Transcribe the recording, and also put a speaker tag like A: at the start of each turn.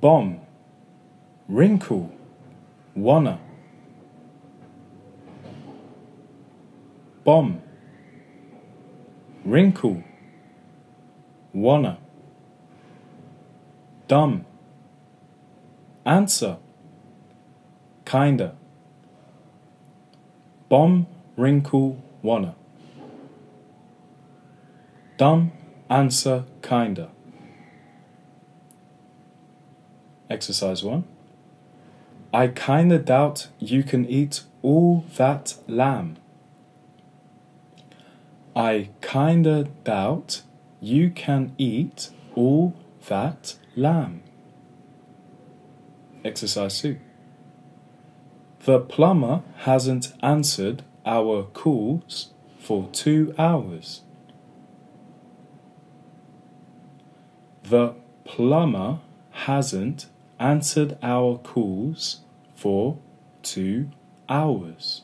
A: bomb, wrinkle, wanna. Bomb, wrinkle, wanna. Dumb, answer, kinda. Bomb, wrinkle, wanna. Dumb, answer, kinda. Exercise 1. I kinda doubt you can eat all that lamb. I kinda doubt you can eat all that lamb. Exercise 2. The plumber hasn't answered our calls for two hours. The plumber hasn't answered our calls for two hours.